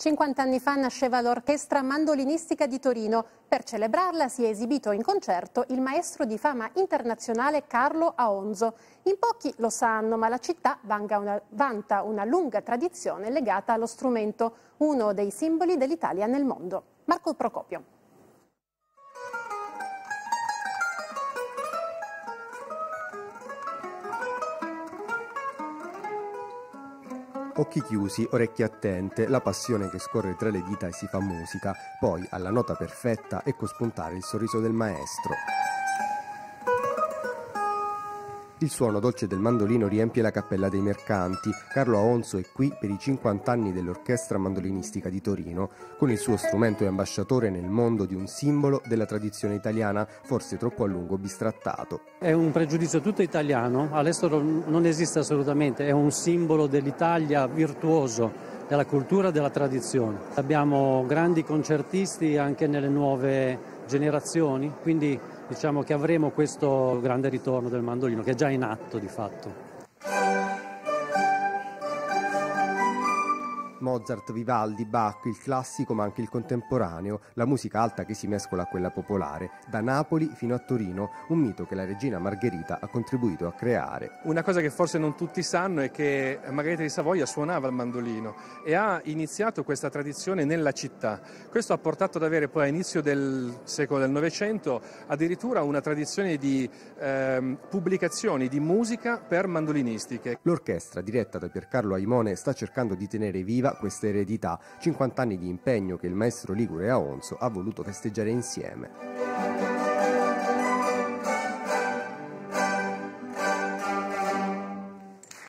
50 anni fa nasceva l'Orchestra Mandolinistica di Torino. Per celebrarla si è esibito in concerto il maestro di fama internazionale Carlo Aonzo. In pochi lo sanno, ma la città una, vanta una lunga tradizione legata allo strumento, uno dei simboli dell'Italia nel mondo. Marco Procopio. Occhi chiusi, orecchie attente, la passione che scorre tra le dita e si fa musica, poi alla nota perfetta ecco spuntare il sorriso del maestro. Il suono dolce del mandolino riempie la cappella dei mercanti. Carlo Aonzo è qui per i 50 anni dell'Orchestra Mandolinistica di Torino. Con il suo strumento è ambasciatore nel mondo di un simbolo della tradizione italiana, forse troppo a lungo bistrattato. È un pregiudizio tutto italiano, all'estero non esiste assolutamente, è un simbolo dell'Italia virtuoso della cultura e della tradizione. Abbiamo grandi concertisti anche nelle nuove generazioni, quindi diciamo che avremo questo grande ritorno del mandolino che è già in atto di fatto. Mozart, Vivaldi, Bach, il classico ma anche il contemporaneo, la musica alta che si mescola a quella popolare, da Napoli fino a Torino, un mito che la regina Margherita ha contribuito a creare. Una cosa che forse non tutti sanno è che Margherita di Savoia suonava il mandolino e ha iniziato questa tradizione nella città. Questo ha portato ad avere poi all'inizio del secolo del Novecento addirittura una tradizione di eh, pubblicazioni di musica per mandolinistiche. L'orchestra diretta da Piercarlo Aimone sta cercando di tenere viva questa eredità, 50 anni di impegno che il maestro Ligure Aonzo ha voluto festeggiare insieme.